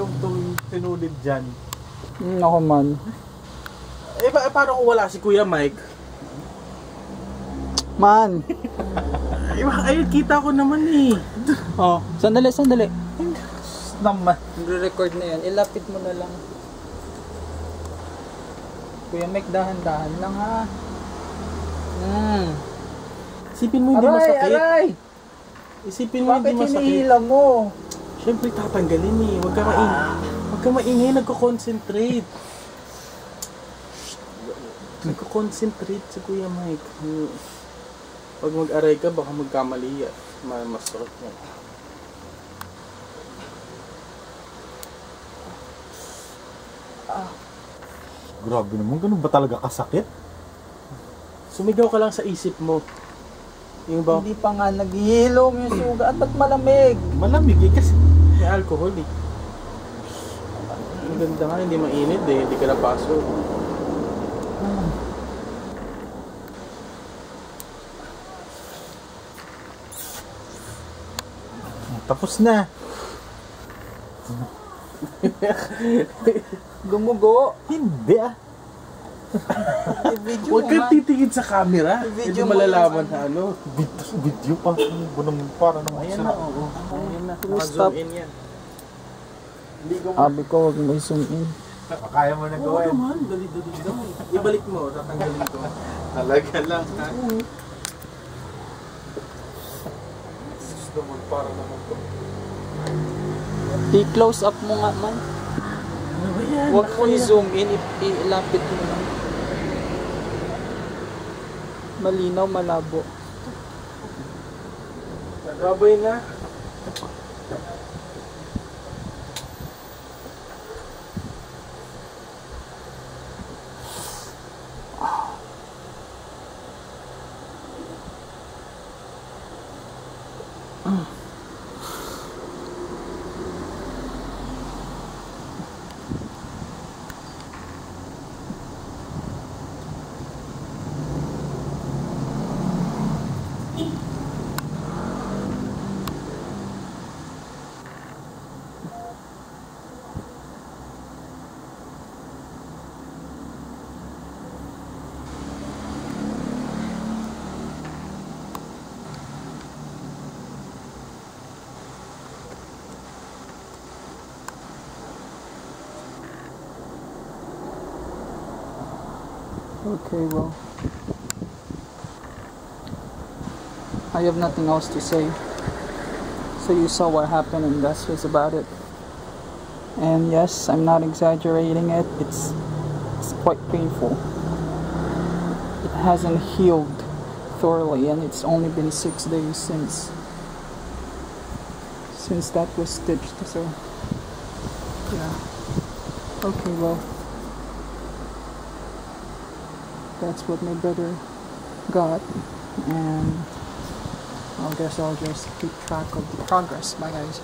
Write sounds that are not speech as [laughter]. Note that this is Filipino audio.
yung tinulid dyan. Hmm, ako man. Eh, pa- paano kung wala si Kuya Mike? Man! Ay, ba- ayun, kita ko naman eh. Oh, sandali, sandali. Naman. Nagre-record na yan. Ilapit mo na lang. Kuya Mike, dahan-dahan lang ha. Hmm. Isipin mo hindi masakit. aray! Isipin mo hindi Bakit masakit. hinihila mo? Siyempre tatanggalin eh. Huwag ka maingay. Huwag ka maingay, nagko-concentrate. Nagko-concentrate si Kuya Mike. Pag mag-aray ka, baka magkamali yan. Ma masarap yan. Grabe naman, ganun ba talaga kasakit? Sumigaw ka lang sa isip mo. Yung ba, Hindi pa nga naghihilom yung sugat. Ba't malamig? Malamig eh kasi. May alcohol eh. Ang ganda nga, hindi mainit eh. Hindi ka napasok. Tapos na. [laughs] Gumugo. Hindi ah. I-video Huwag kang titingin sa camera. Video Hindi mo malalaman yung sa ano. Video, video pa. Ano naman para naman Ayan na, oo. Ayan na. Stop. Naka-zoom in yan. Hindi ko Sabi ko, huwag mo i-zoom in. Kaya mo na Oo gawin. naman, dali-dali daw. Ibalik mo, tatanggalin ko. [laughs] Talaga lang ha. Mo para naman to. I-close up mo nga man. Ano? Huwag mo i-zoom in, ilapit mo lang. Malinaw, malabo. Babay na. Okay, well. I have nothing else to say. So you saw what happened and that's just about it. And yes, I'm not exaggerating it. It's it's quite painful. It hasn't healed thoroughly and it's only been 6 days since since that was stitched. So yeah. Okay, well. That's what my brother got and I guess I'll just keep track of the progress. Bye guys.